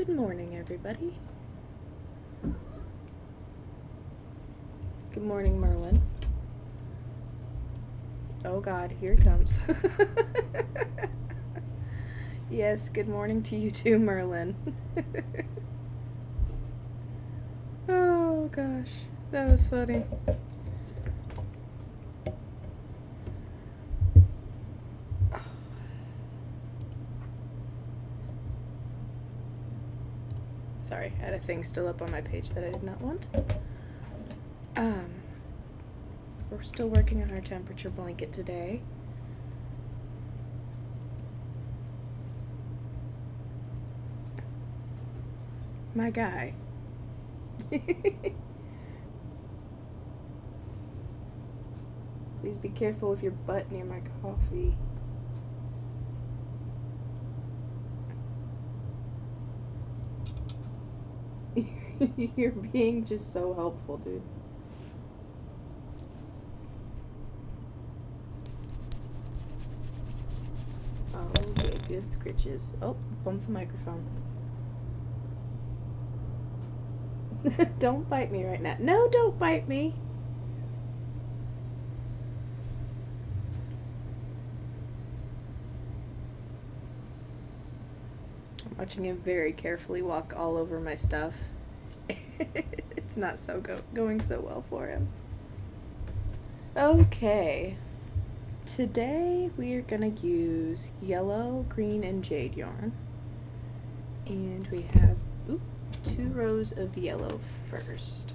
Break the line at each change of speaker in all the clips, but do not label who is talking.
Good morning, everybody. Good morning, Merlin. Oh god, here it comes. yes, good morning to you too, Merlin. oh gosh, that was funny. Sorry, I had a thing still up on my page that I did not want. Um, we're still working on our temperature blanket today. My guy. Please be careful with your butt near my coffee. You're being just so helpful, dude. Oh, okay, good scritches. Oh, bump the microphone. don't bite me right now. No, don't bite me. I'm watching him very carefully walk all over my stuff. it's not so go going so well for him. Okay. Today we are going to use yellow, green, and jade yarn. And we have ooh, two rows of yellow first.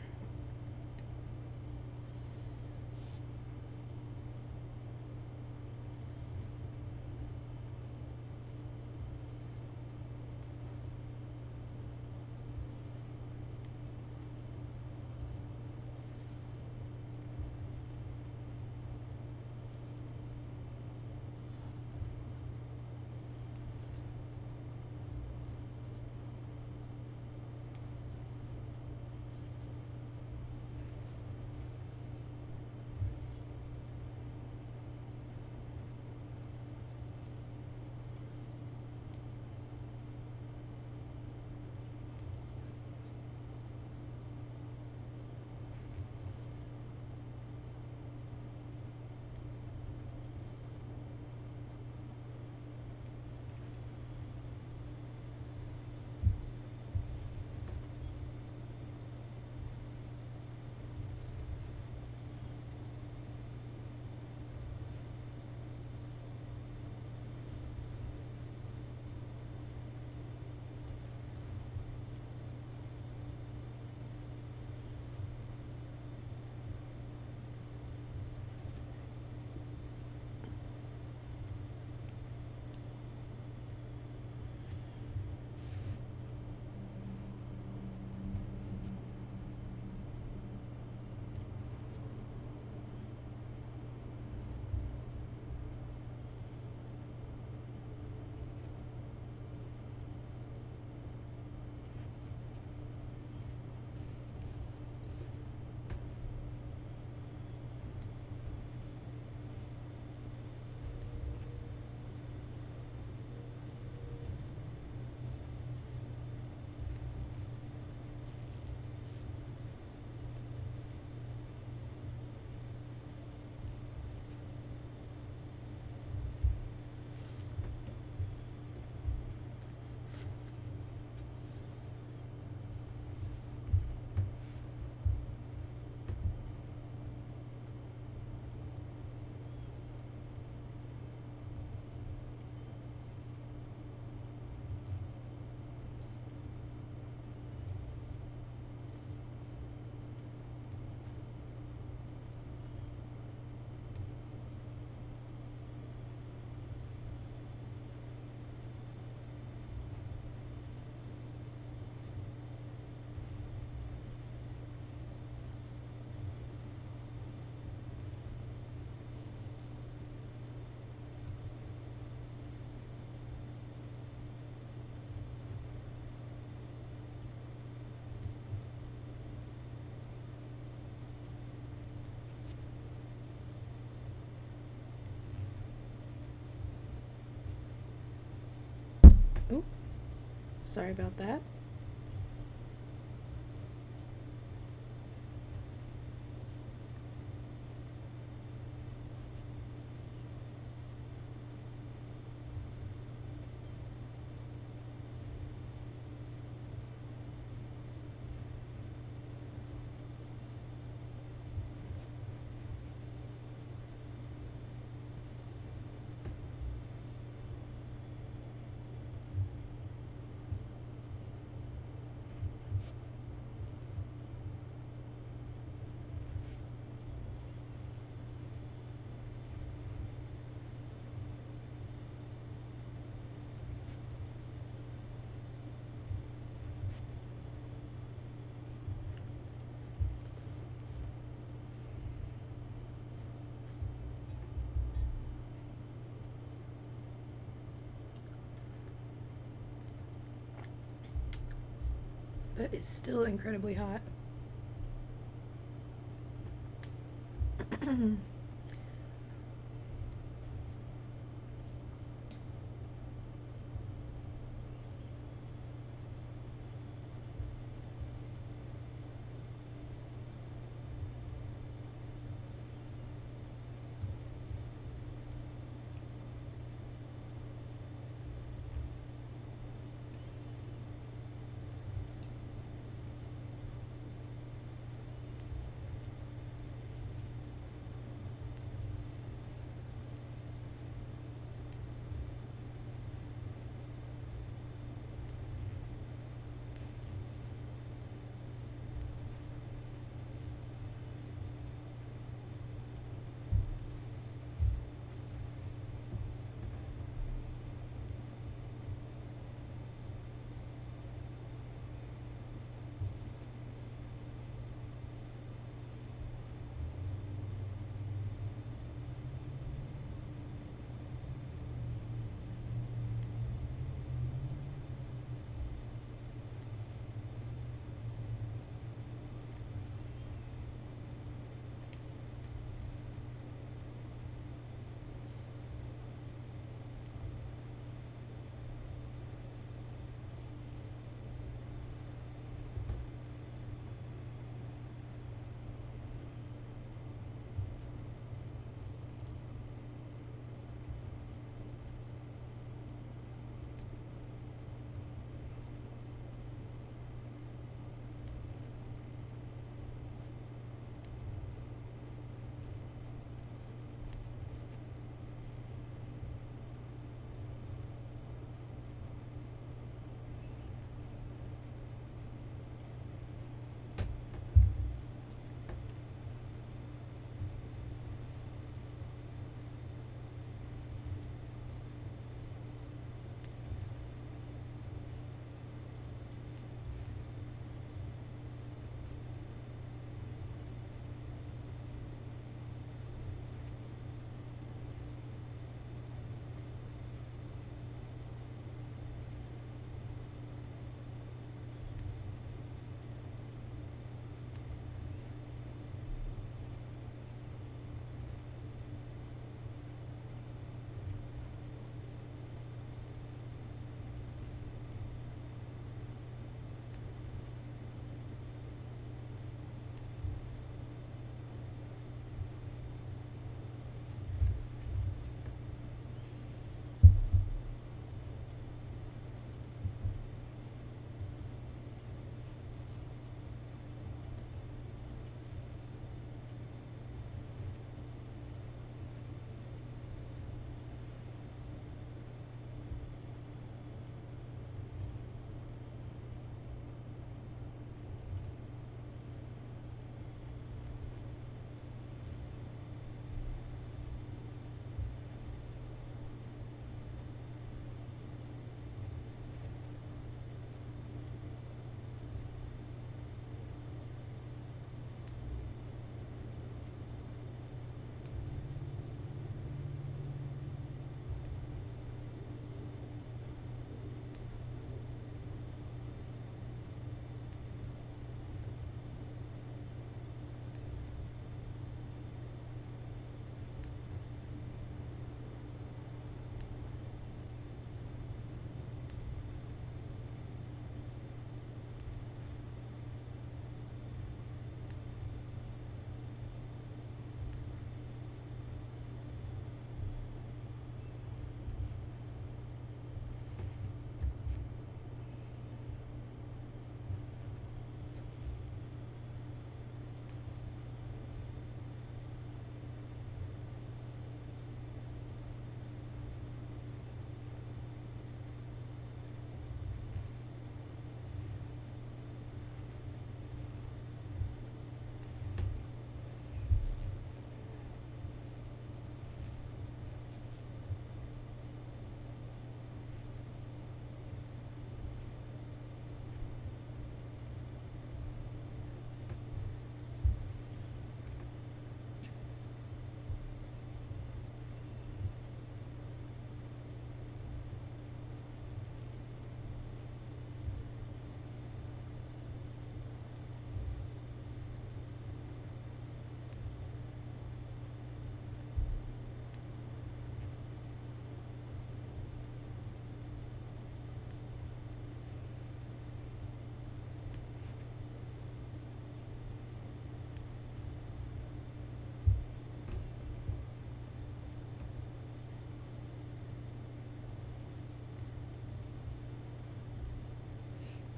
Sorry about that. Is still incredibly hot.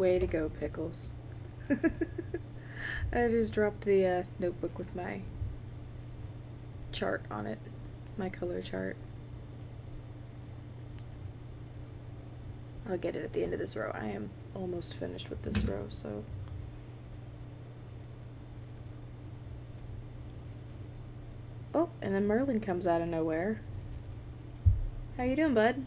Way to go, Pickles. I just dropped the uh, notebook with my chart on it, my color chart. I'll get it at the end of this row. I am almost finished with this row, so. Oh, and then Merlin comes out of nowhere. How you doing, bud?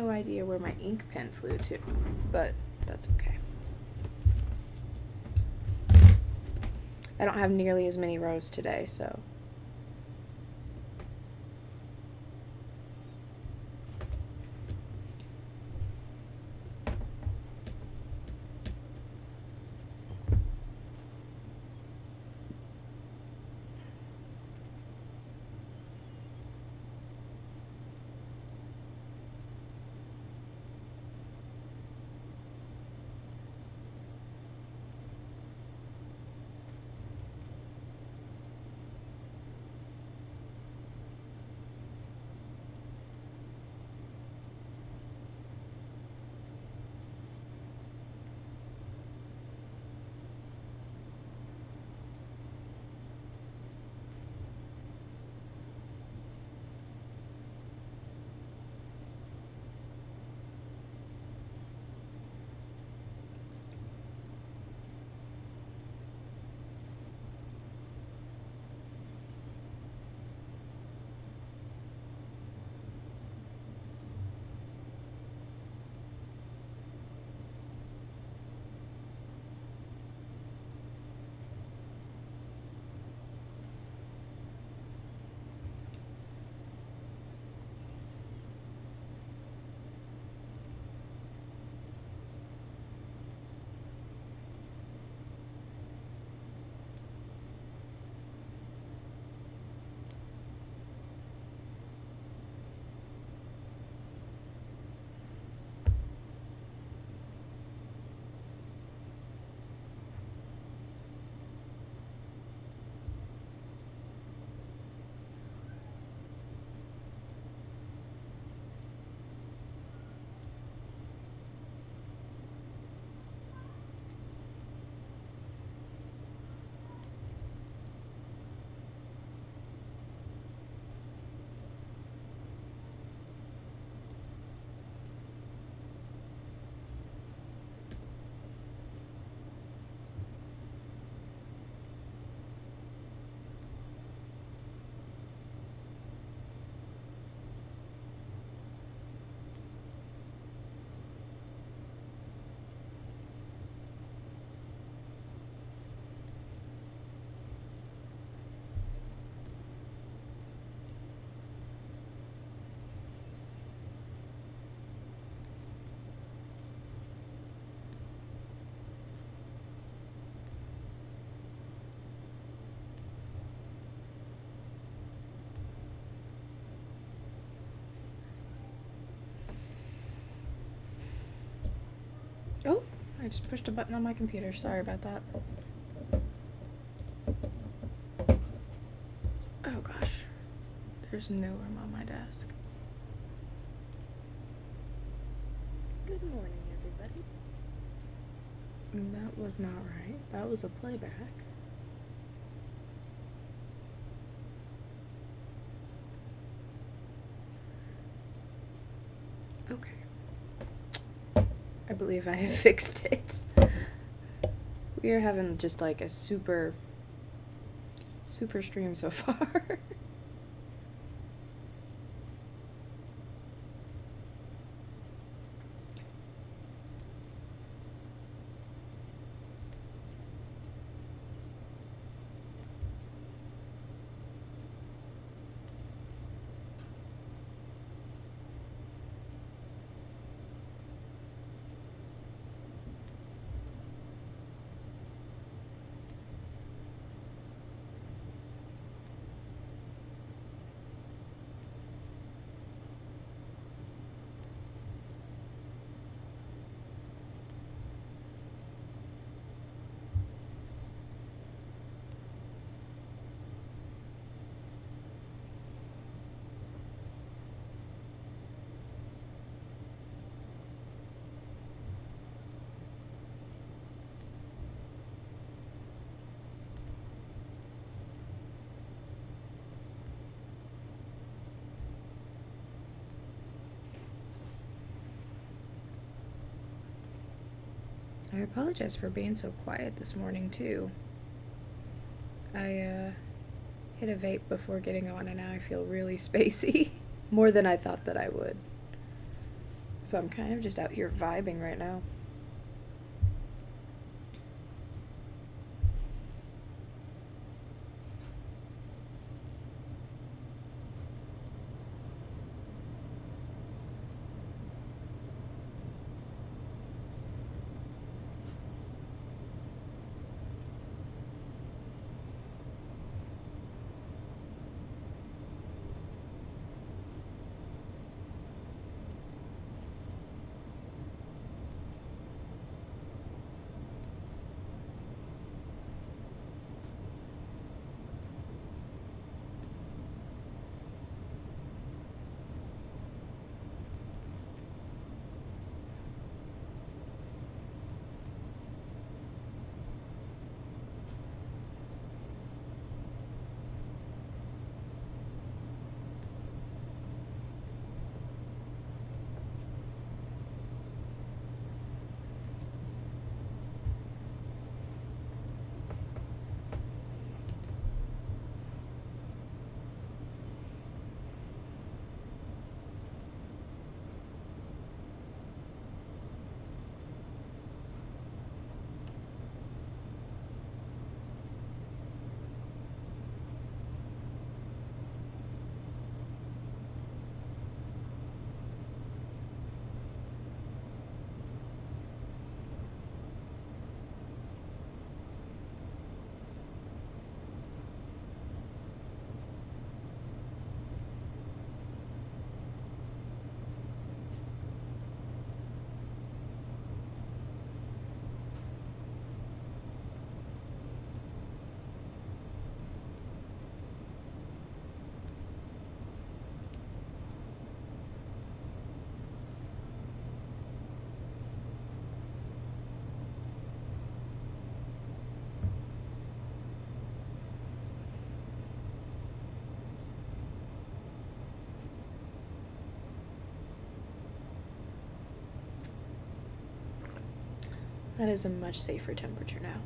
No idea where my ink pen flew to, but that's okay. I don't have nearly as many rows today, so. I just pushed a button on my computer. Sorry about that. Oh gosh. There's no room on my desk. Good morning, everybody. That was not right. That was a playback. Okay. I believe I have fixed it. We are having just like a super, super stream so far. Apologize for being so quiet this morning, too. I, uh, hit a vape before getting on, and now I feel really spacey. More than I thought that I would. So I'm kind of just out here vibing right now. That is a much safer temperature now.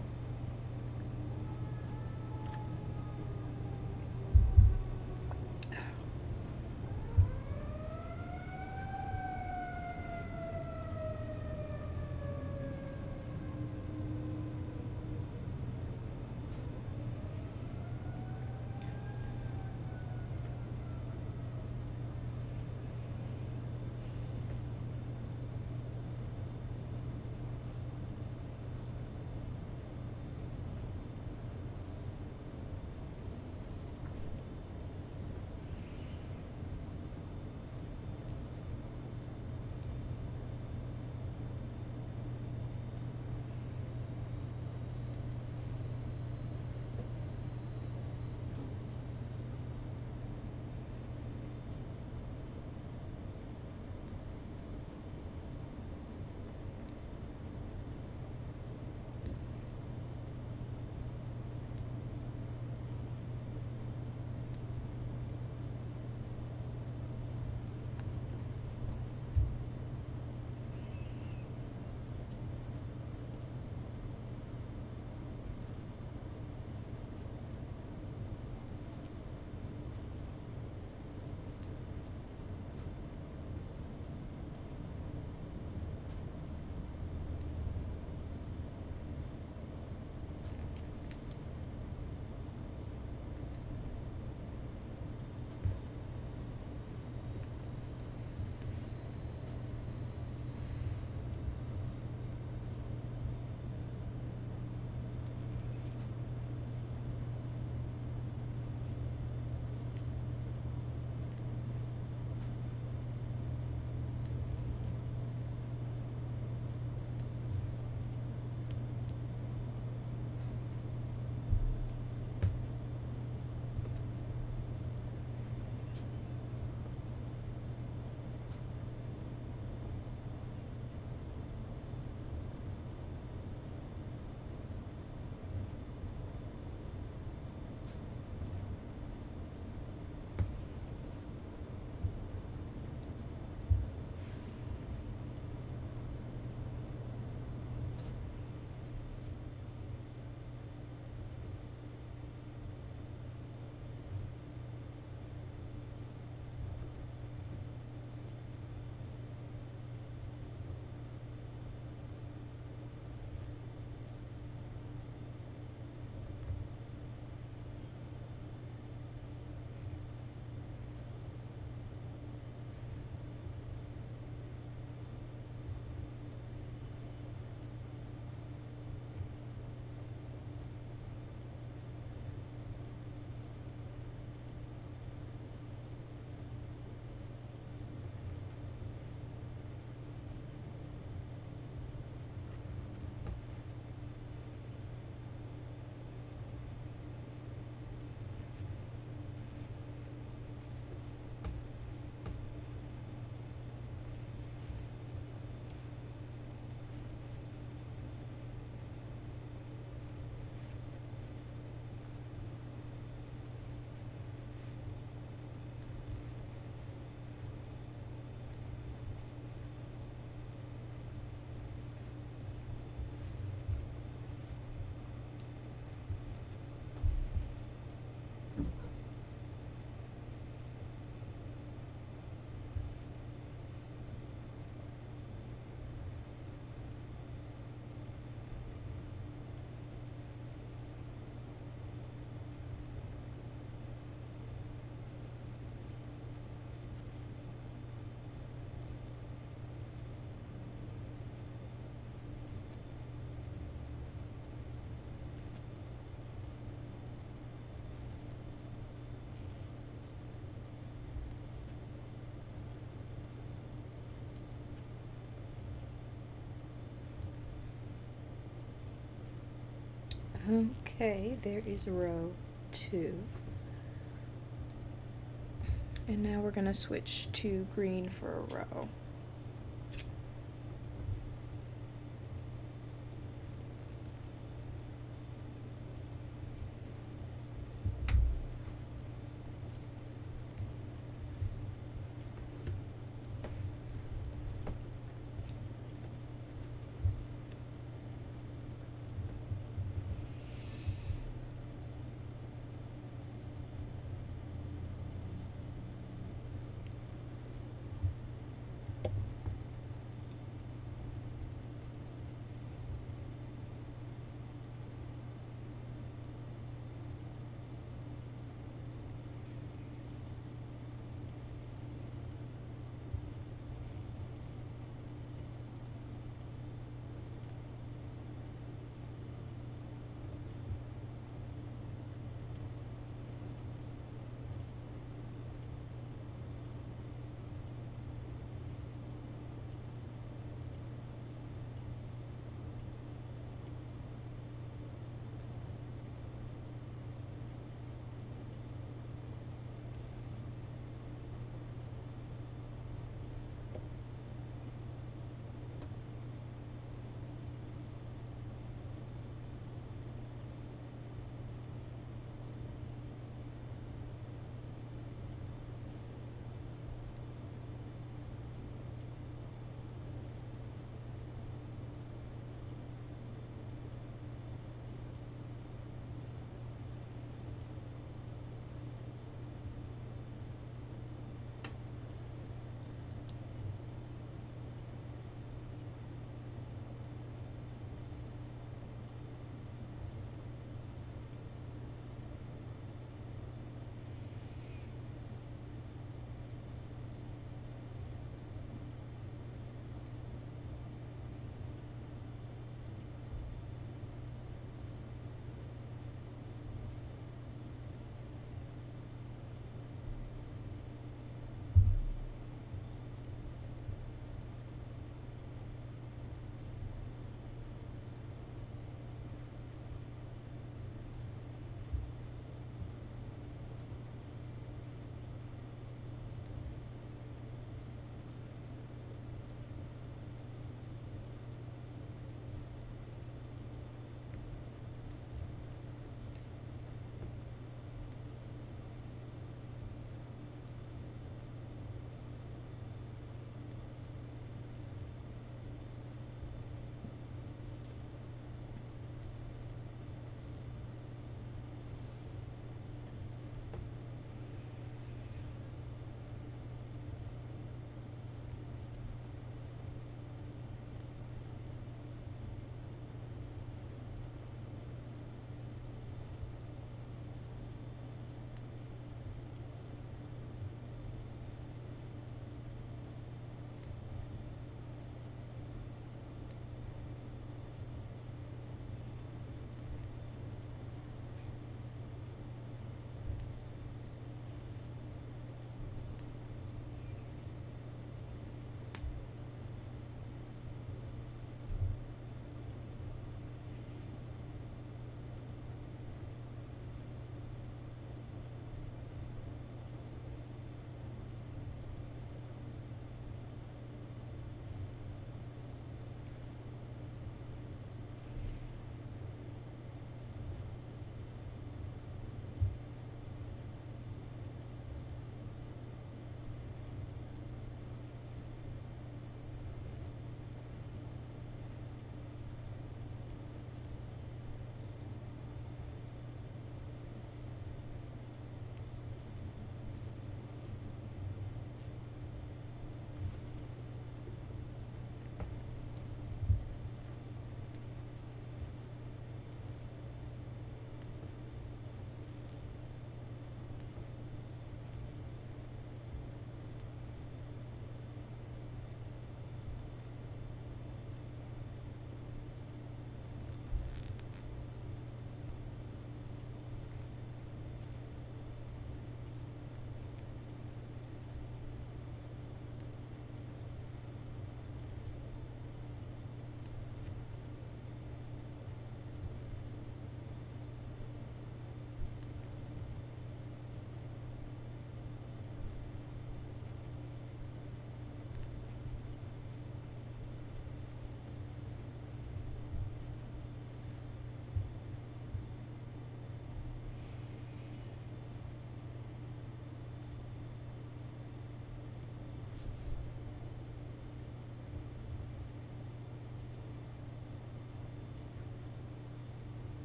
Okay, there is row two.
And now we're going to switch to green for a row.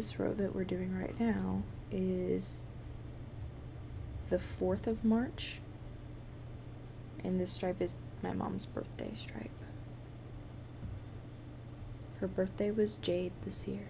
this row that we're doing right now is the 4th of March. And this stripe is my mom's birthday stripe. Her birthday was Jade this year.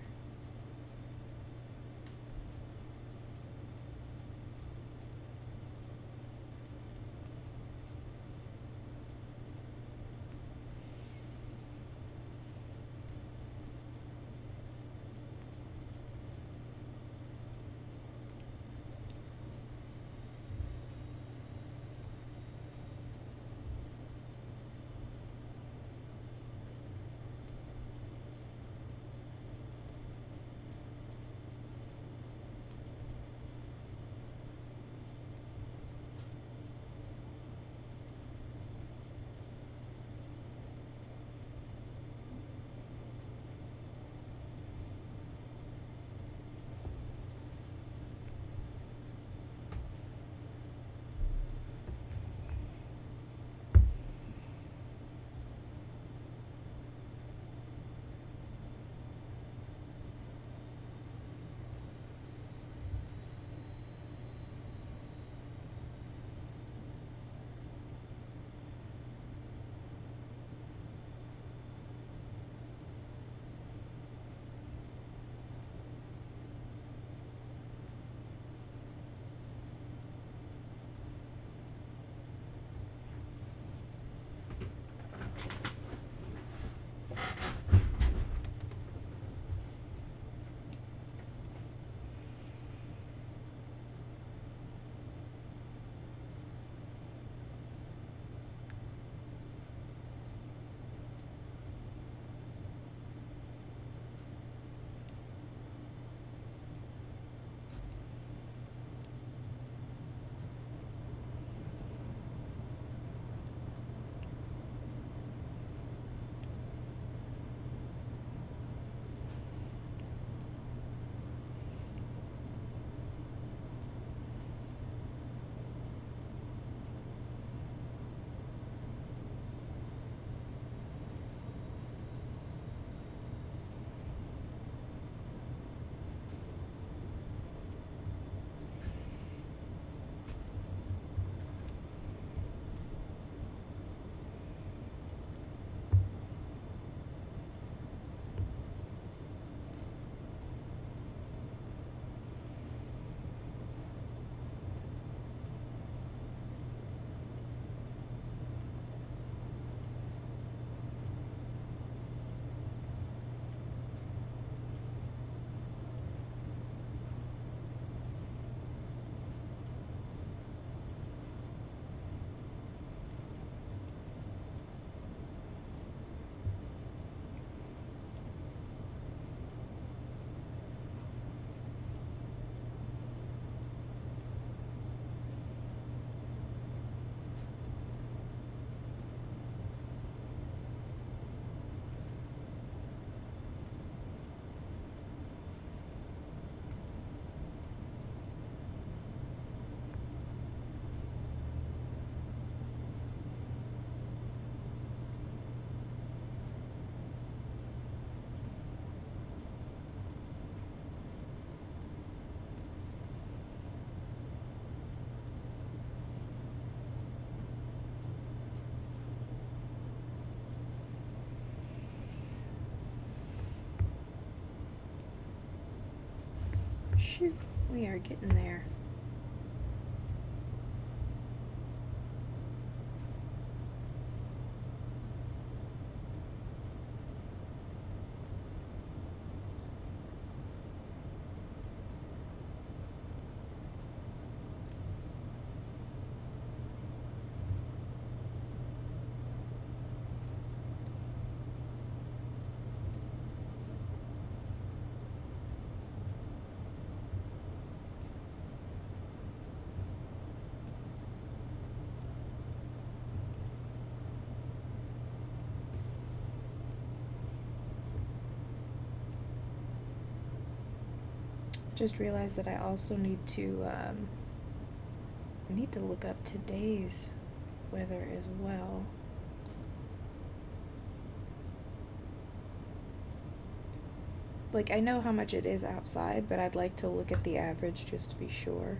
We are getting there. Just realized that I also need to um, I need to look up today's weather as well. Like I know how much it is outside, but I'd like to look at the average just to be sure.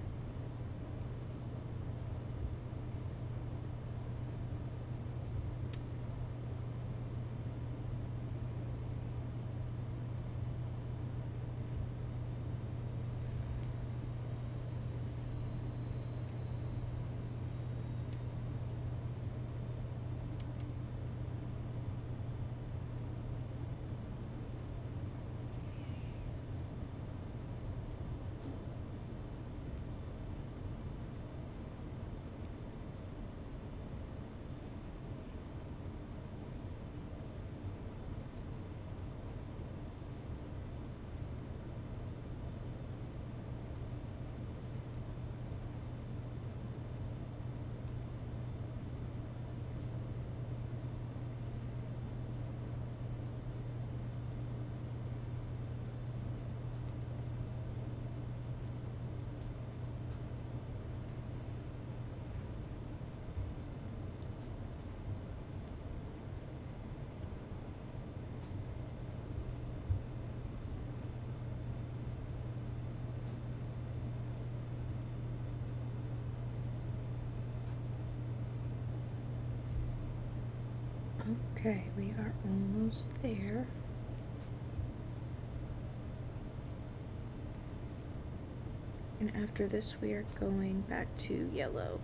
Okay, we are almost there. And after this, we are going back to yellow.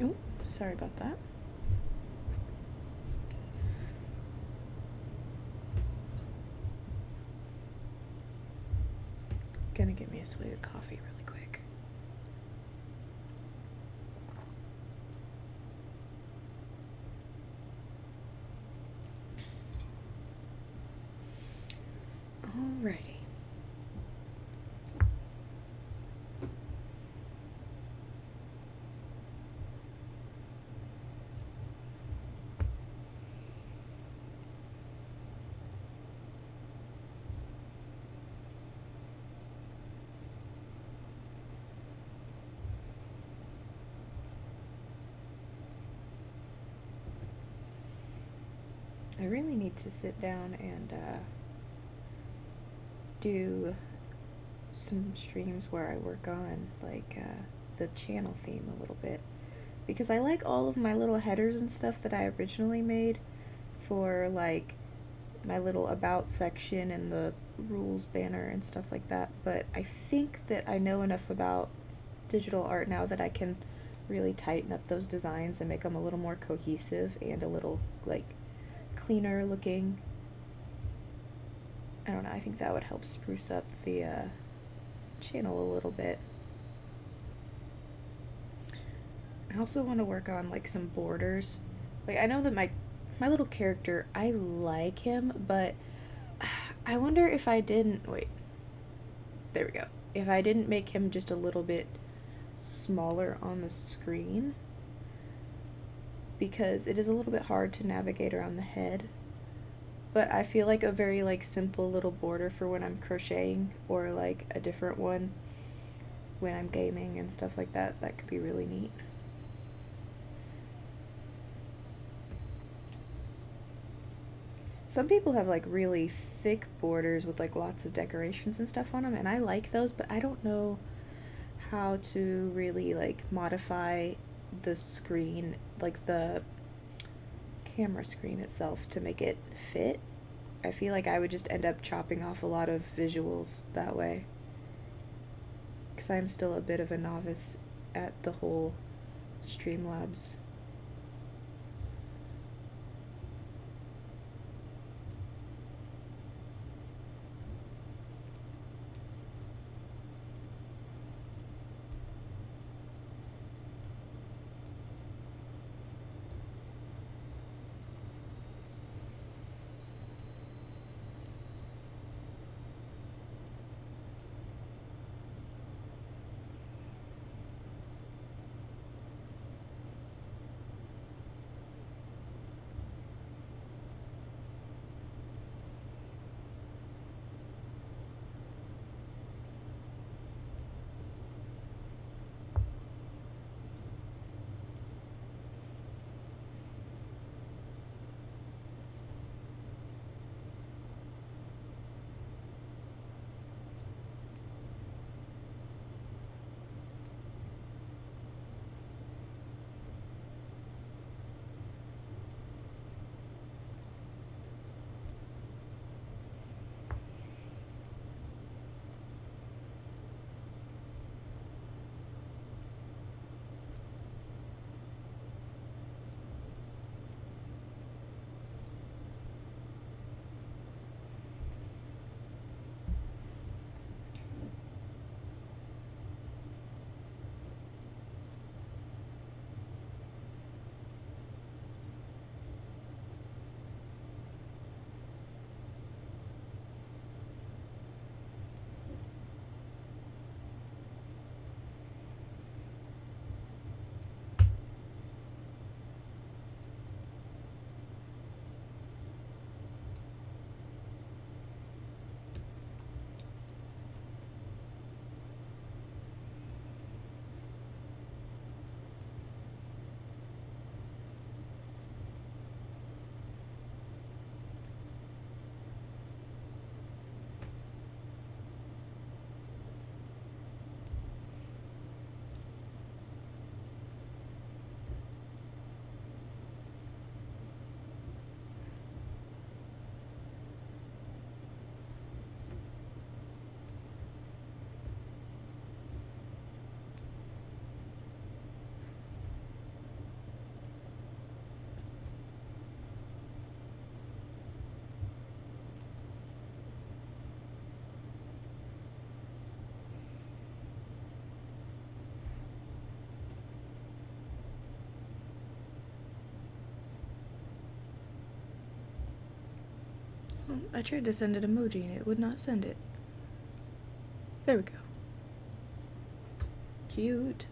Oh, sorry about that. Gonna get me a swig of coffee really quick. I really need to sit down and uh, do some streams where I work on like uh, the channel theme a little bit. Because I like all of my little headers and stuff that I originally made for like my little about section and the rules banner and stuff like that. But I think that I know enough about digital art now that I can really tighten up those designs and make them a little more cohesive and a little like cleaner looking. I don't know, I think that would help spruce up the uh, channel a little bit. I also want to work on like some borders. Like I know that my my little character, I like him, but I wonder if I didn't wait. There we go. If I didn't make him just a little bit smaller on the screen, because it is a little bit hard to navigate around the head. But I feel like a very like simple little border for when I'm crocheting or like a different one when I'm gaming and stuff like that, that could be really neat. Some people have like really thick borders with like lots of decorations and stuff on them and I like those, but I don't know how to really like modify the screen, like the camera screen itself, to make it fit. I feel like I would just end up chopping off a lot of visuals that way. Because I'm still a bit of a novice at the whole Streamlabs.
I tried to send an emoji and it would not send it. There we go.
Cute.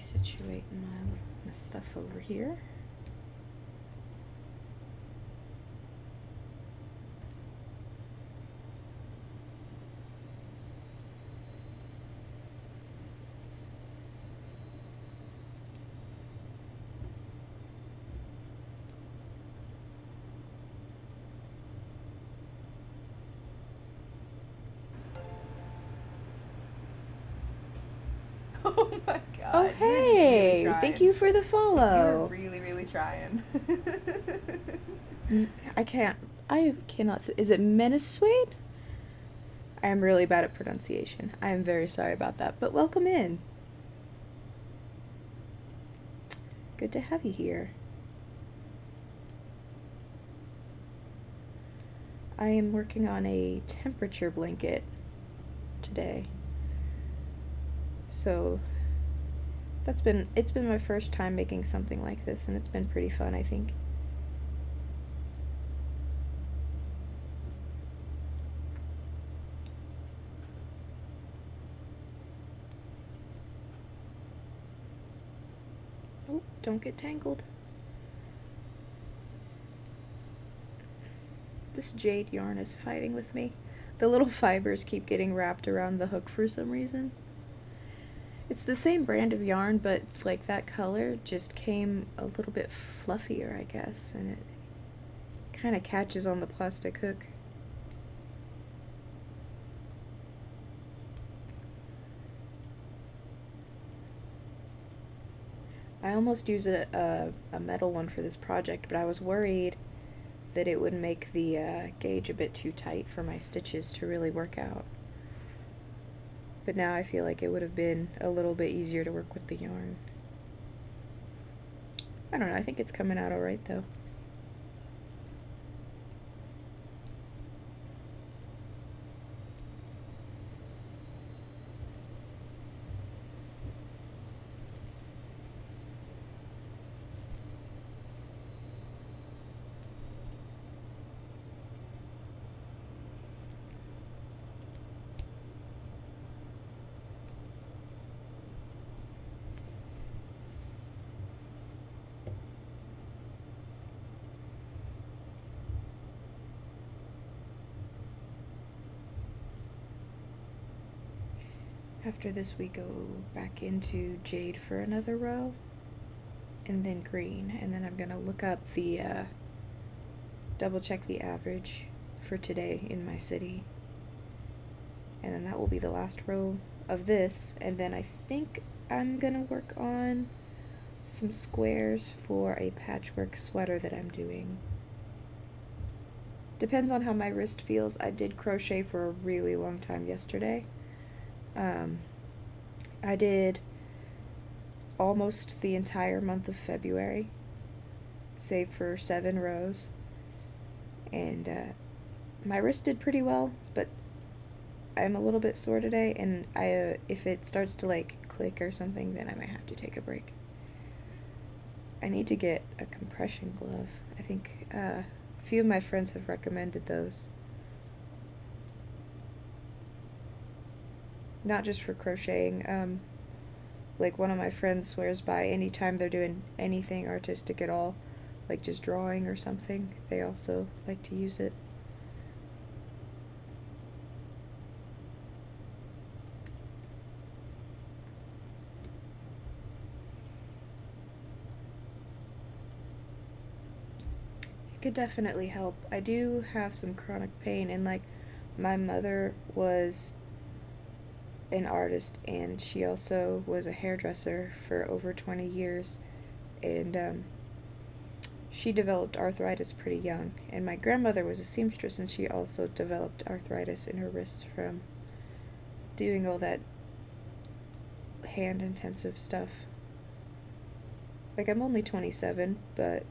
Resituate my, my stuff over here.
Oh my god.
Oh, hey!
really
Thank you for the follow.
You're really, really trying.
I can't. I cannot. Is it Menesuade? I am really bad at pronunciation. I am very sorry about that. But welcome in. Good to have you here. I am working on a temperature blanket today. So that's been it's been my first time making something like this and it's been pretty fun, I think. Oh, don't get tangled. This jade yarn is fighting with me. The little fibers keep getting wrapped around the hook for some reason. It's the same brand of yarn, but like that color just came a little bit fluffier, I guess, and it kind of catches on the plastic hook. I almost use a, a, a metal one for this project, but I was worried that it would make the uh, gauge a bit too tight for my stitches to really work out. But now I feel like it would have been a little bit easier to work with the yarn. I don't know, I think it's coming out alright though. After this, we go back into jade for another row, and then green, and then I'm gonna look up the, uh, double check the average for today in my city. And then that will be the last row of this, and then I think I'm gonna work on some squares for a patchwork sweater that I'm doing. Depends on how my wrist feels. I did crochet for a really long time yesterday. Um, I did almost the entire month of February, save for seven rows. And uh, my wrist did pretty well, but I'm a little bit sore today, and I uh, if it starts to like click or something, then I might have to take a break. I need to get a compression glove. I think uh, a few of my friends have recommended those. Not just for crocheting. Um, like one of my friends swears by anytime they're doing anything artistic at all, like just drawing or something, they also like to use it. It could definitely help. I do have some chronic pain, and like my mother was an artist and she also was a hairdresser for over 20 years. And um, she developed arthritis pretty young. And my grandmother was a seamstress and she also developed arthritis in her wrists from doing all that hand intensive stuff. Like i'm only 27 but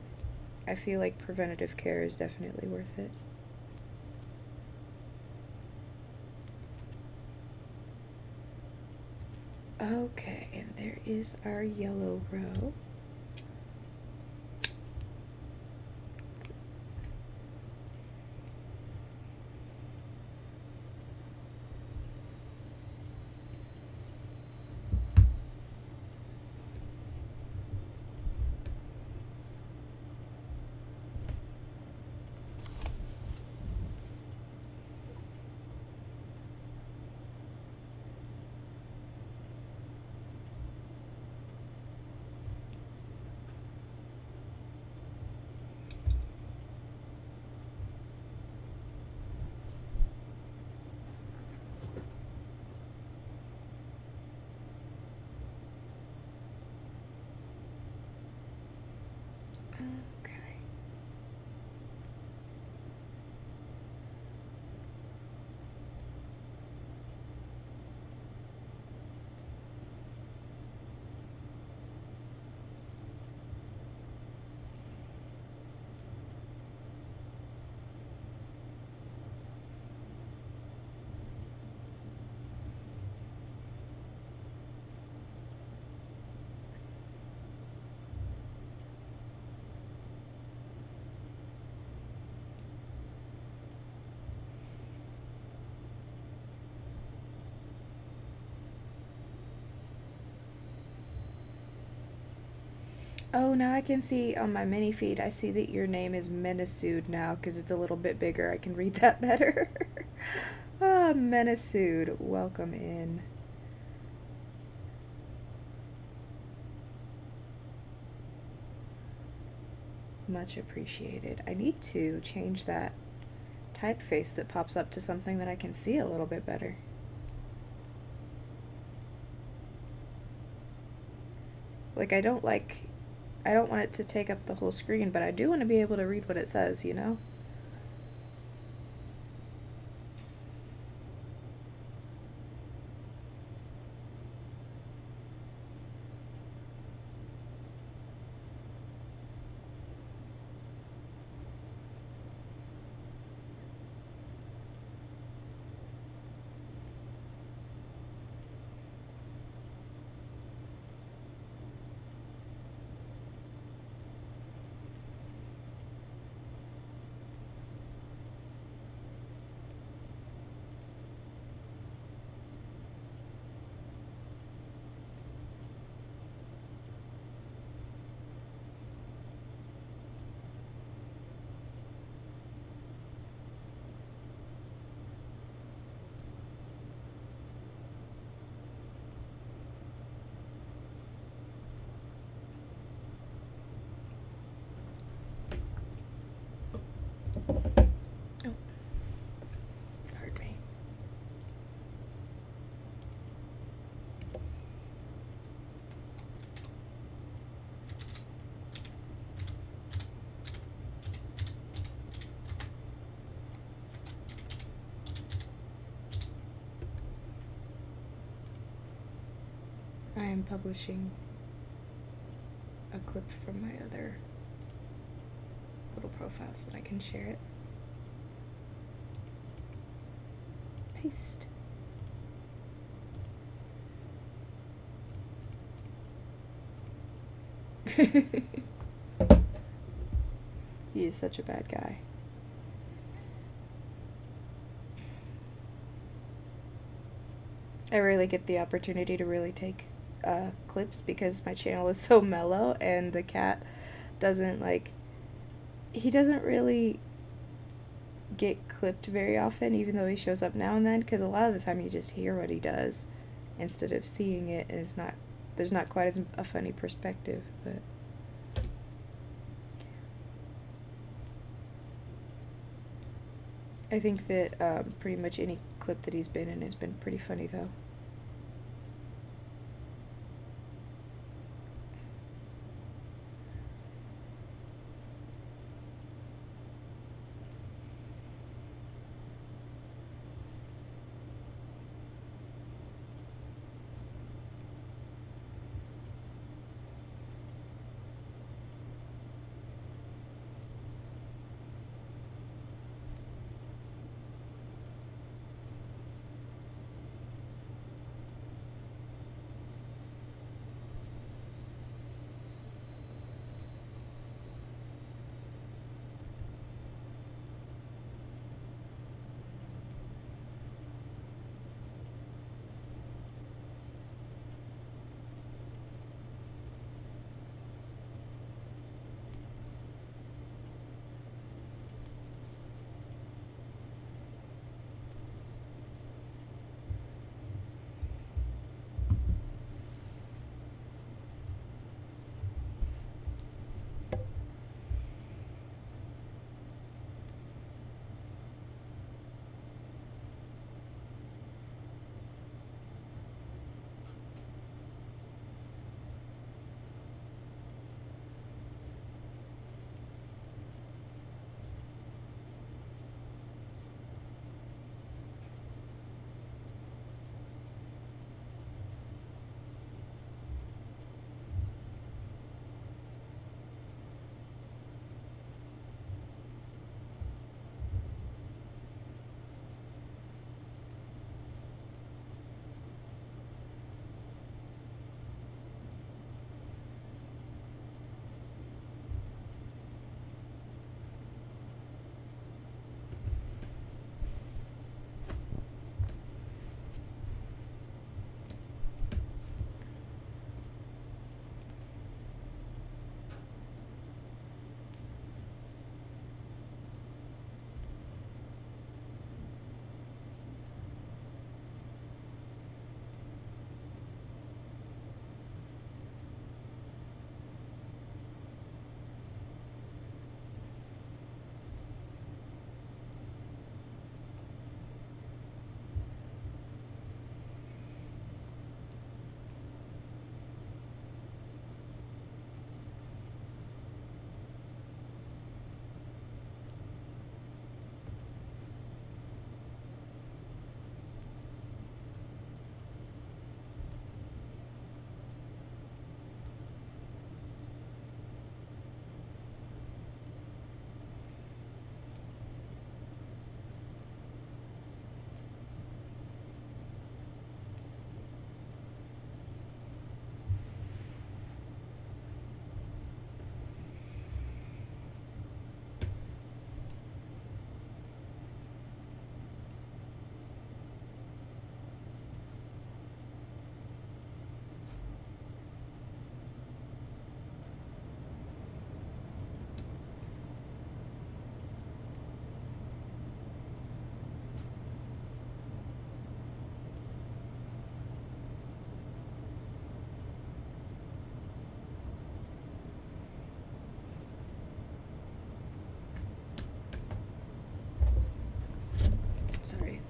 i feel like preventative care is definitely worth it Okay, and there is our yellow row. Okay. Oh, now I can see on my mini feed, I see that your name is Menasude now because it's a little bit bigger. I can read that better. ah, Menasude, welcome in. Much appreciated. I need to change that typeface that pops up to something that I can see a little bit better. Like, I don't like I don't want it to take up the whole screen, but I do want to be able to read what it says, you know? Oh. Pardon me. I am publishing a clip from my other little profile so that I can share it. Paste. he is such a bad guy. I rarely get the opportunity to really take uh, clips because my channel is so mellow and the cat doesn't like he doesn't really get clipped very often, even though he shows up now and then, because a lot of the time you just hear what he does instead of seeing it, and it's not there's not quite as a funny perspective, but. I think that um, pretty much any clip that he's been in has been pretty funny, though.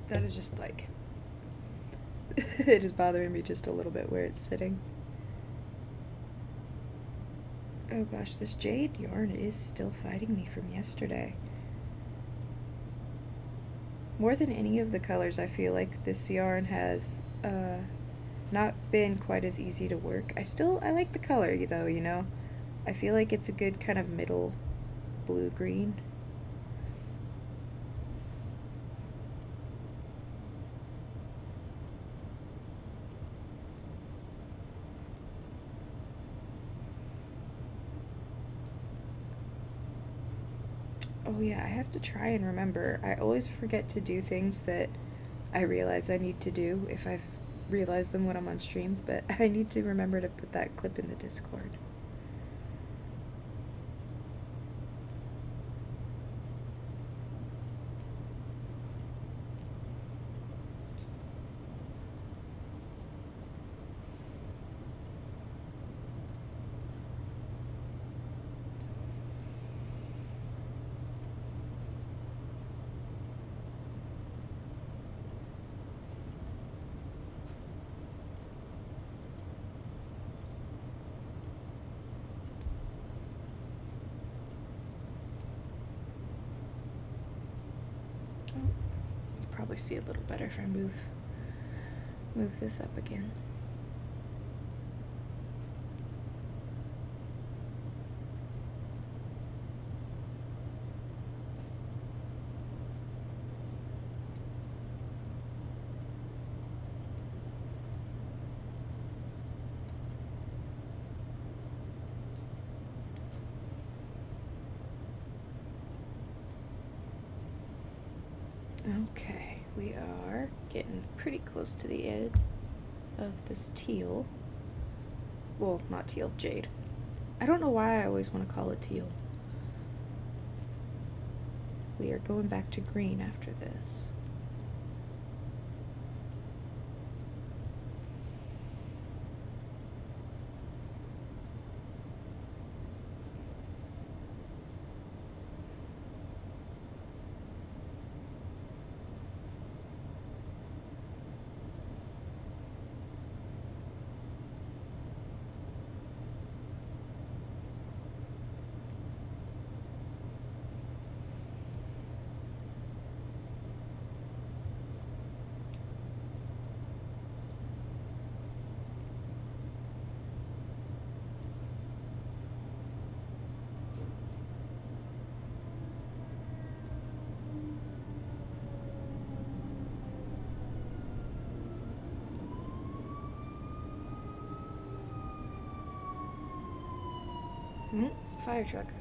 That is just like. it is bothering me just a little bit where it's sitting. Oh gosh, this jade yarn is still fighting me from yesterday. More than any of the colors, I feel like this yarn has uh, not been quite as easy to work. I still, I like the color though, you know? I feel like it's a good kind of middle blue-green. Oh yeah, I have to try and remember. I always forget to do things that I realize I need to do if I've realized them when I'm on stream, but I need to remember to put that clip in the Discord. If I move move this up again. Okay, we are getting pretty close to the edge of this teal. Well, not teal, jade. I don't know why I always want to call it teal. We are going back to green after this. Fire truck.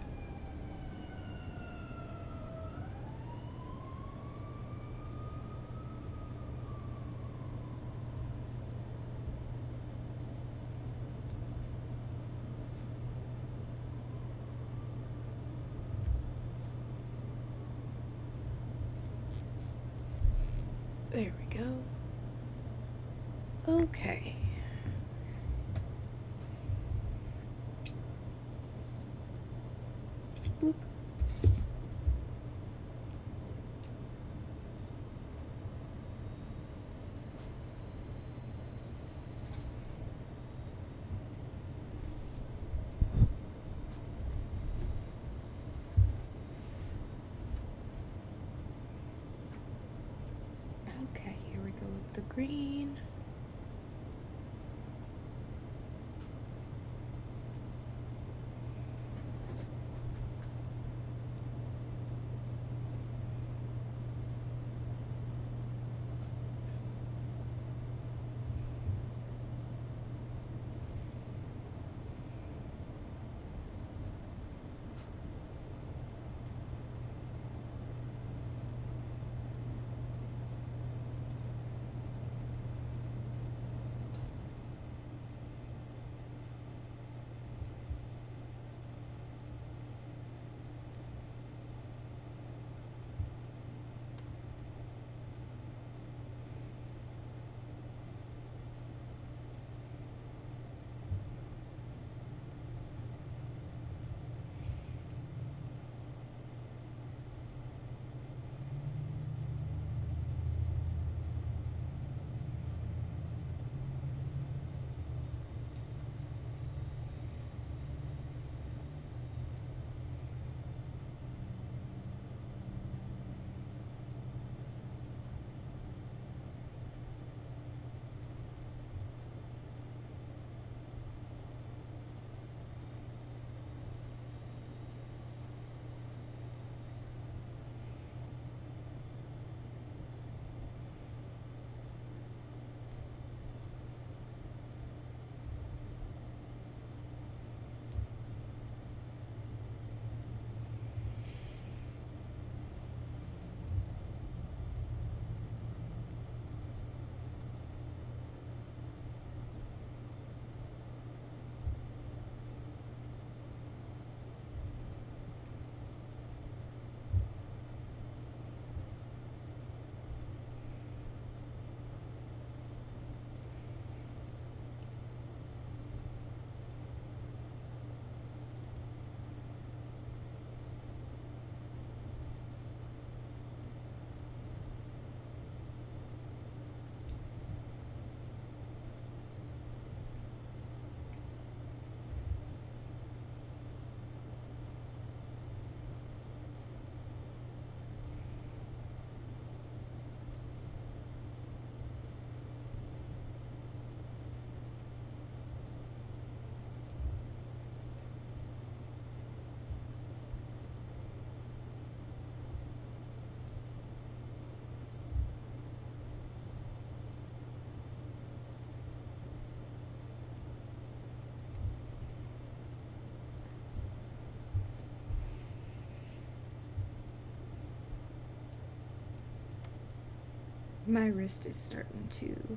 My wrist is starting to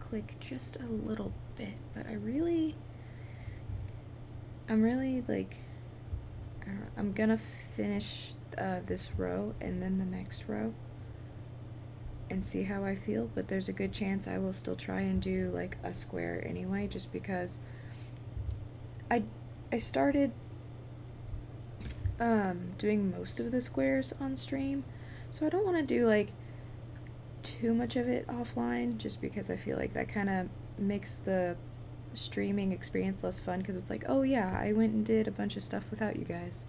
click just a little bit, but I really, I'm really like, I'm gonna finish uh, this row and then the next row and see how I feel, but there's a good chance I will still try and do like a square anyway, just because I I started um, doing most of the squares on stream, so I don't want to do like too much of it offline, just because I feel like that kind of makes the streaming experience less fun because it's like, oh yeah, I went and did a bunch of stuff without you guys.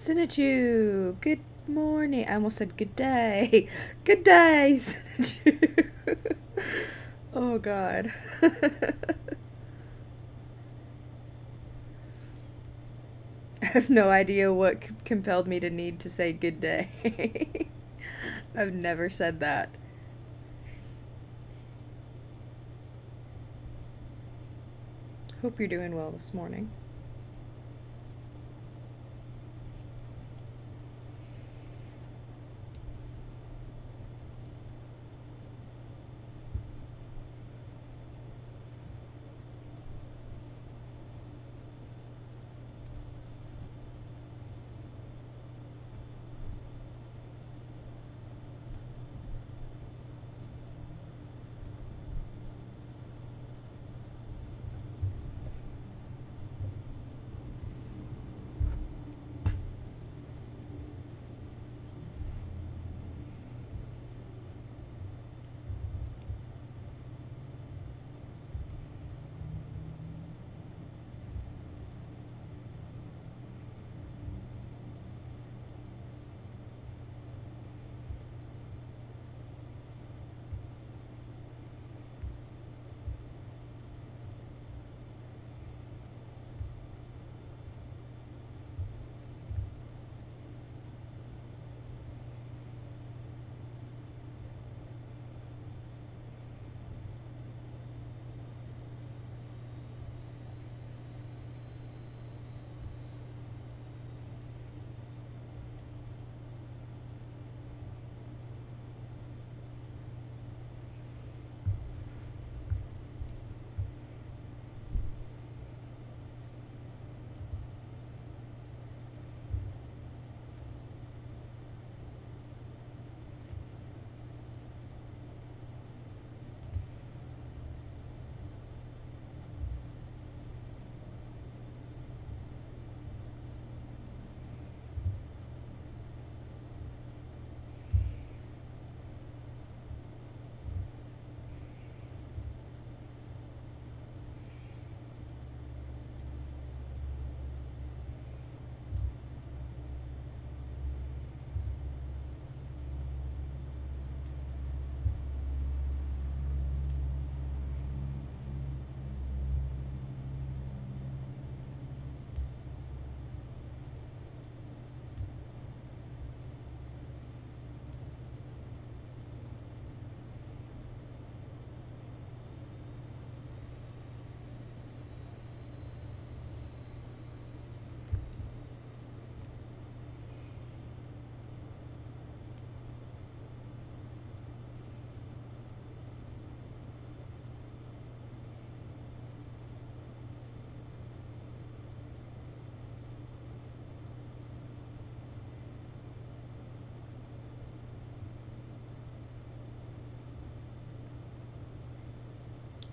Sinachu, good morning. I almost said good day. Good day, Sinachu. oh, God. I have no idea what compelled me to need to say good day. I've never said that. Hope you're doing well this morning.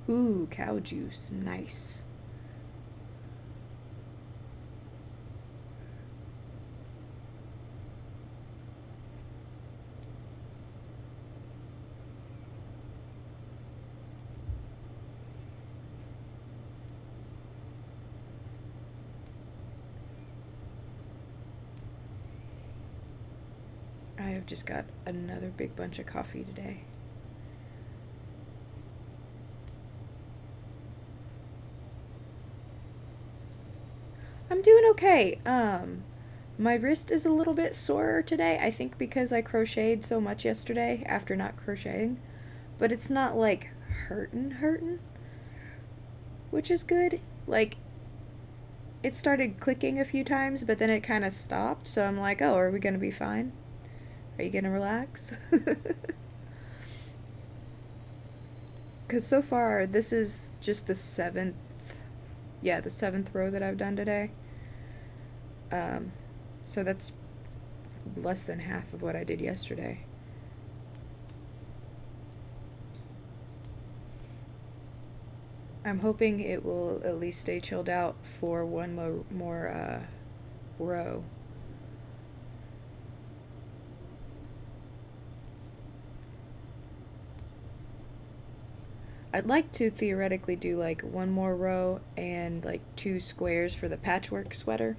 Ooh, cow juice. Nice. I have just got another big bunch of coffee today. I'm doing okay. Um, my wrist is a little bit sore today. I think because I crocheted so much yesterday after not crocheting, but it's not like hurting, hurting, which is good. Like, it started clicking a few times, but then it kind of stopped. So I'm like, oh, are we gonna be fine? Are you gonna relax? Because so far, this is just the seventh, yeah, the seventh row that I've done today. Um, so that's less than half of what I did yesterday. I'm hoping it will at least stay chilled out for one more, more uh, row. I'd like to theoretically do like one more row and like two squares for the patchwork sweater.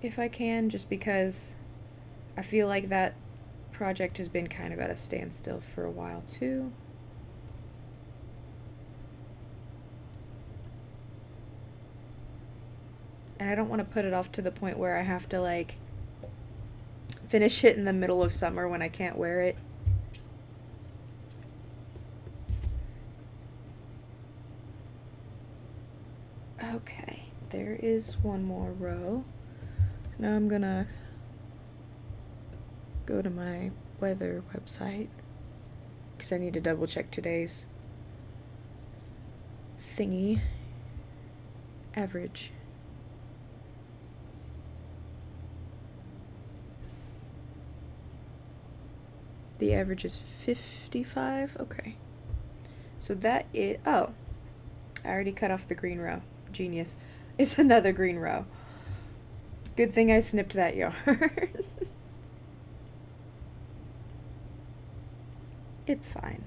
If I can, just because I feel like that project has been kind of at a standstill for a while too. And I don't want to put it off to the point where I have to like finish it in the middle of summer when I can't wear it. Okay, there is one more row. Now I'm gonna go to my weather website because I need to double check today's thingy average. The average is 55. Okay. So that is. Oh. I already cut off the green row. Genius. It's another green row. Good thing I snipped that yarn. it's fine.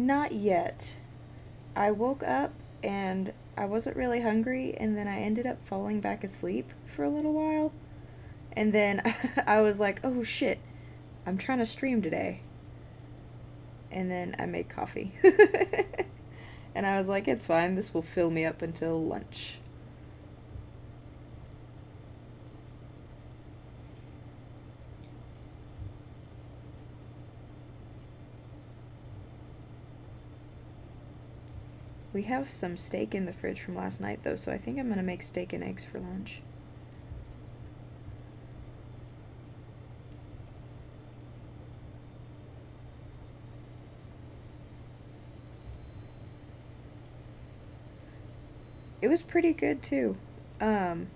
Not yet. I woke up and I wasn't really hungry, and then I ended up falling back asleep for a little while. And then I was like, oh shit, I'm trying to stream today. And then I made coffee. and I was like, it's fine, this will fill me up until lunch. We have some steak in the fridge from last night though, so I think I'm gonna make steak and eggs for lunch. It was pretty good too. Um,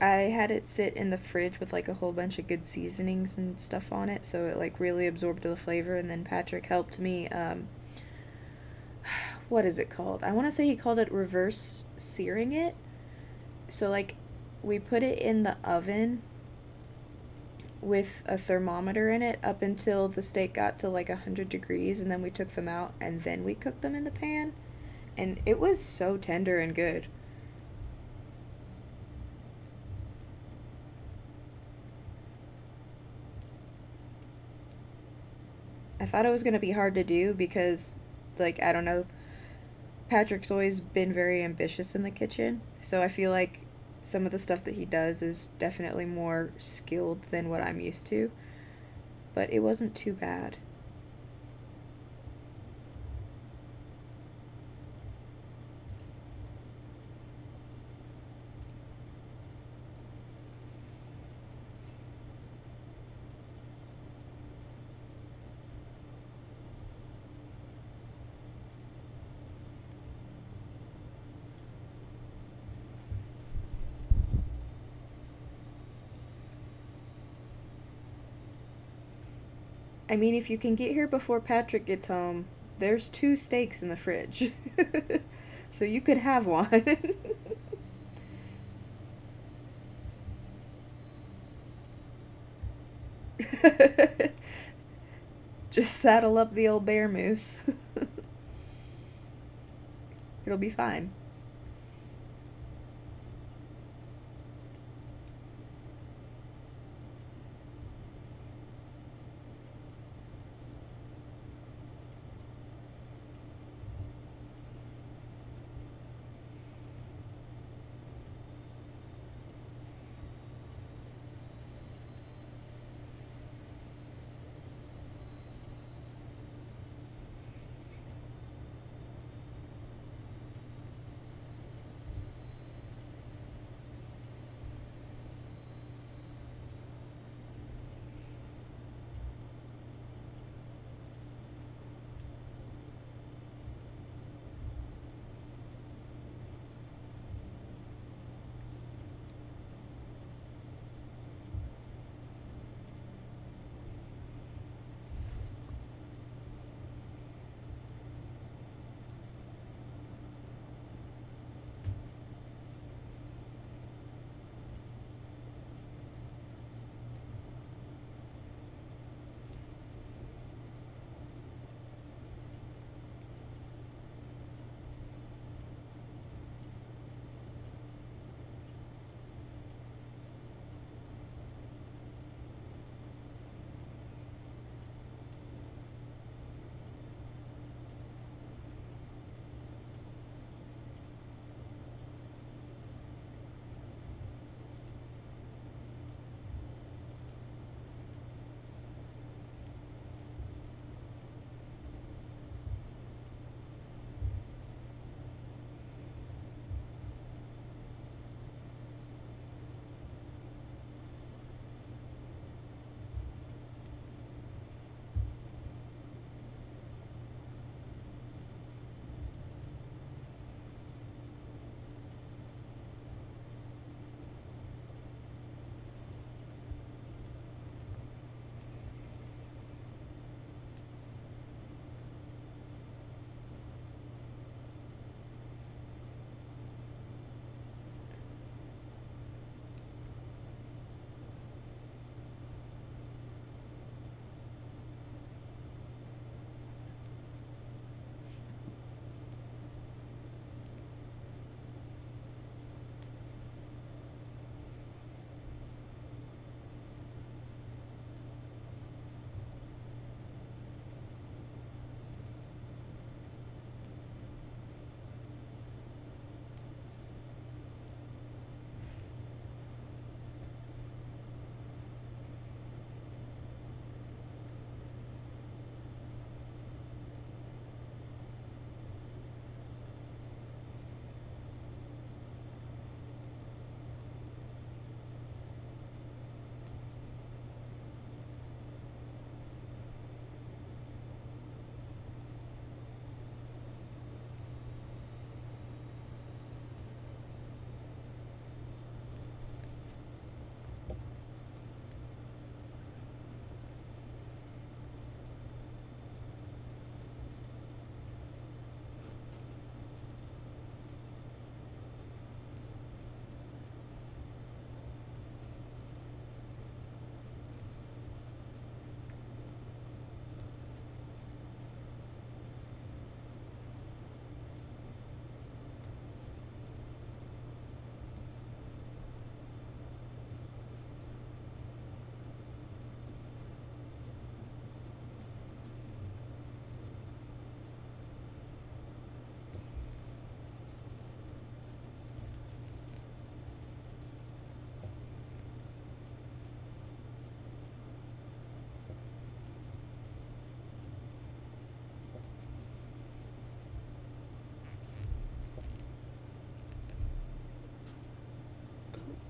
I had it sit in the fridge with like a whole bunch of good seasonings and stuff on it, so it like really absorbed the flavor. And then Patrick helped me. Um, what is it called? I want to say he called it reverse searing it. So like, we put it in the oven with a thermometer in it up until the steak got to like 100 degrees and then we took them out and then we cooked them in the pan and it was so tender and good I thought it was going to be hard to do because, like, I don't know, Patrick's always been very ambitious in the kitchen. So I feel like some of the stuff that he does is definitely more skilled than what I'm used to. But it wasn't too bad. I mean, if you can get here before Patrick gets home, there's two steaks in the fridge. so you could have one. Just saddle up the old bear moose. It'll be fine.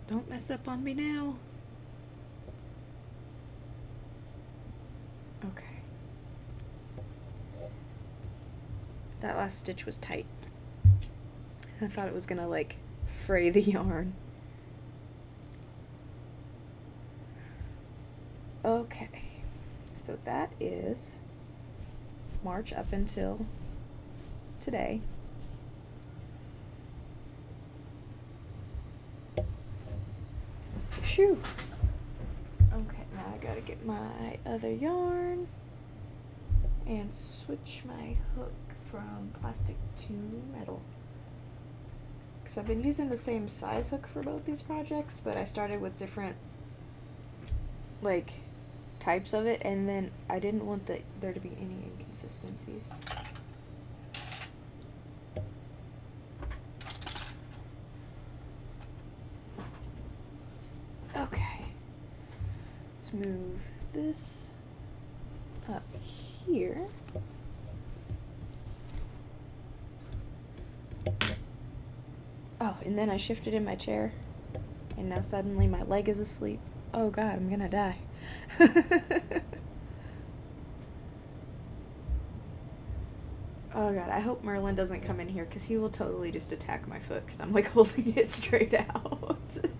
Don't mess up on me now. Okay. That last stitch was tight. I thought it was gonna like fray the yarn. Okay, so that is March up until today. Shoo. Okay, now I gotta get my other yarn and switch my hook from plastic to metal. Because I've been using the same size hook for both these projects, but I started with different, like, types of it, and then I didn't want the, there to be any inconsistencies. Okay. Let's move this up here. Oh, then I shifted in my chair, and now suddenly my leg is asleep. Oh god, I'm gonna die. oh god, I hope Merlin doesn't come in here because he will totally just attack my foot because I'm like holding it straight out.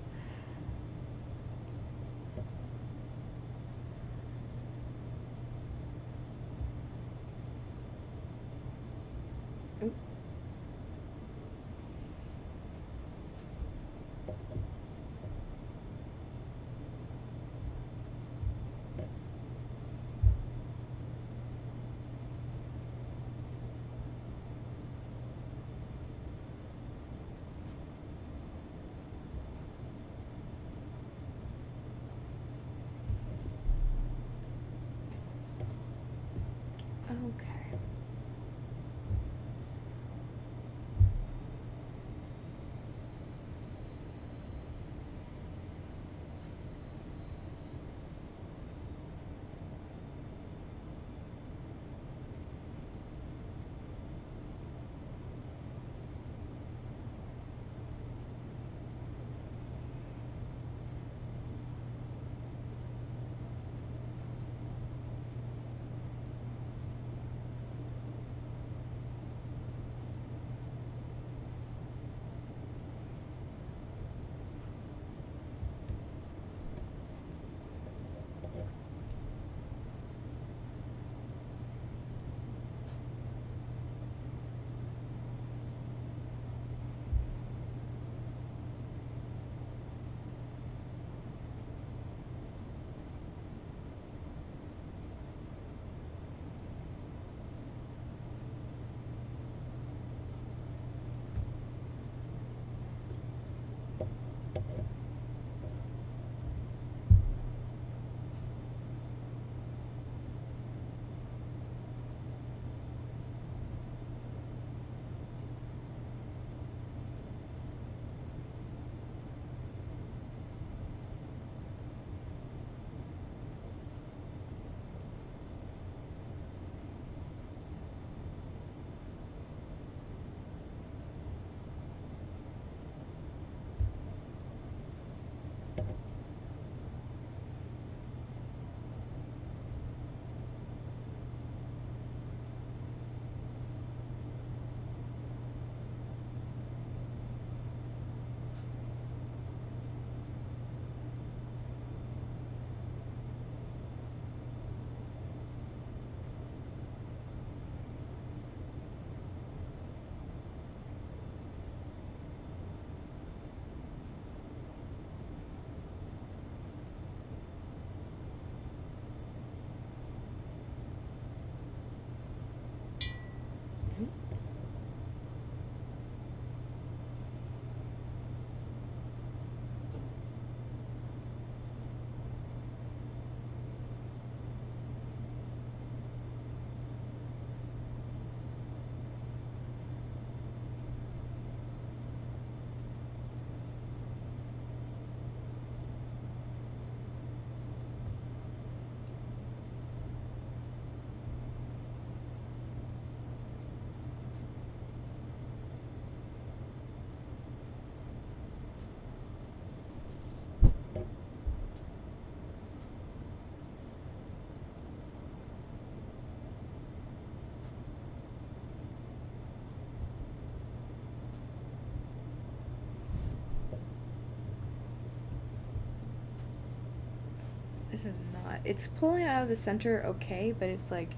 This is not. It's pulling out of the center okay, but it's like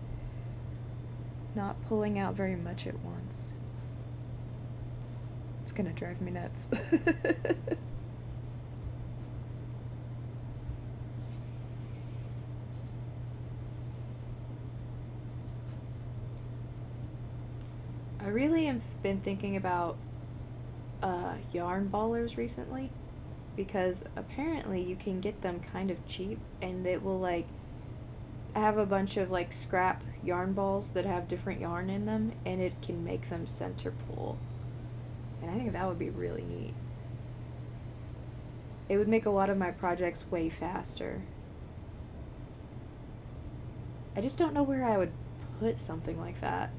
not pulling out very much at once. It's gonna drive me nuts.
I really have been thinking about uh, yarn ballers recently because apparently you can get them kind of cheap and it will like have a bunch of like scrap yarn balls that have different yarn in them and it can make them center pull. And I think that would be really neat. It would make a lot of my projects way faster. I just don't know where I would put something like that.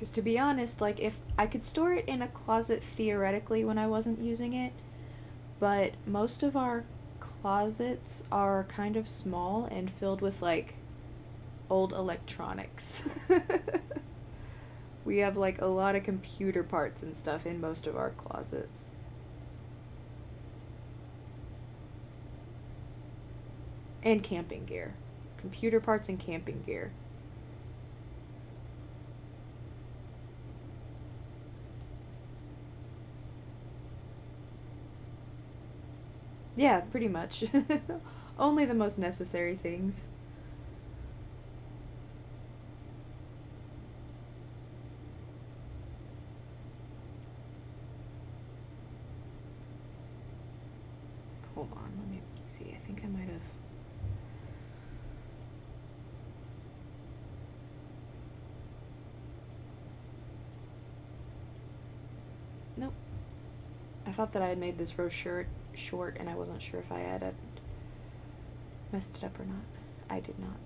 Because to be honest, like if I could store it in a closet theoretically when I wasn't using it, but most of our closets are kind of small and filled with like old electronics. we have like a lot of computer parts and stuff in most of our closets. And camping gear. Computer parts and camping gear. Yeah, pretty much. Only the most necessary things. Hold on, let me see. I think I might have. Nope. I thought that I had made this row short, short, and I wasn't sure if I had uh, messed it up or not. I did not.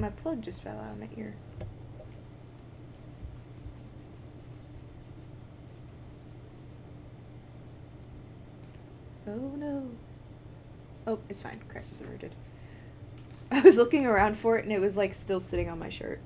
My plug just fell out of my ear. Oh no. Oh, it's fine. Crisis averted. I was looking around for it and it was like still sitting on my shirt.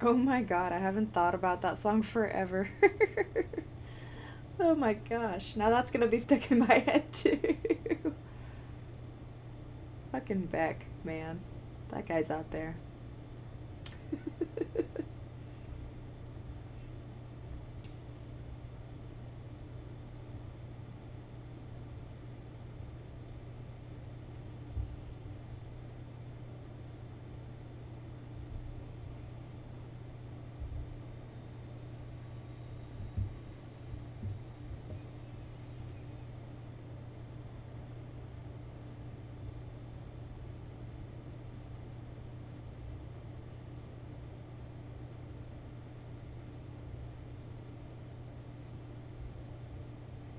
Oh my god, I haven't thought about that song forever. oh my gosh, now that's gonna be stuck in my head too. Fucking Beck, man. That guy's out there.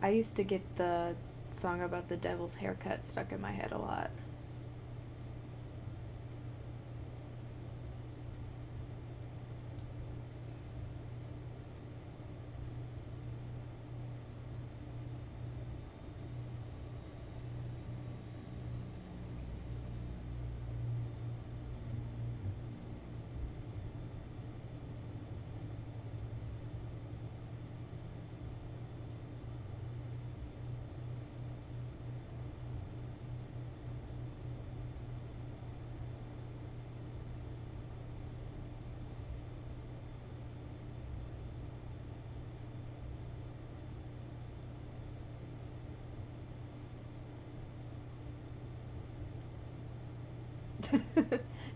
I used to get the song about the devil's haircut stuck in my head a lot.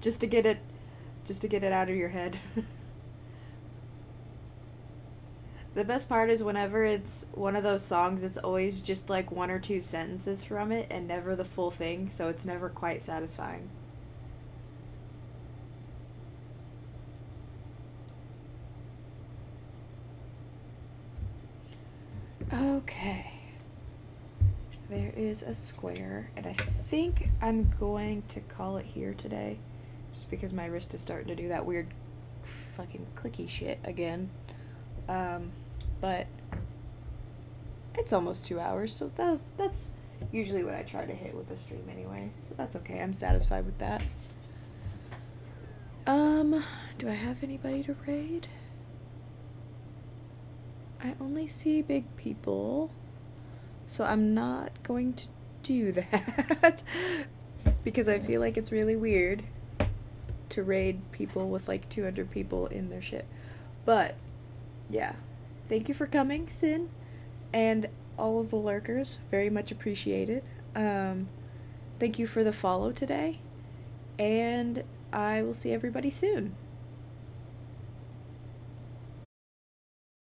Just to get it just to get it out of your head. the best part is whenever it's one of those songs it's always just like one or two sentences from it and never the full thing, so it's never quite satisfying. Okay. There is a square, and I think I'm going to call it here today, because my wrist is starting to do that weird fucking clicky shit again. Um, but it's almost two hours, so that was, that's usually what I try to hit with the stream anyway, so that's okay. I'm satisfied with that. Um, do I have anybody to raid? I only see big people. So I'm not going to do that because I feel like it's really weird to raid people with like 200 people in their shit. But yeah, thank you for coming, Sin, and all of the lurkers. Very much appreciated. Um, thank you for the follow today, and I will see everybody soon.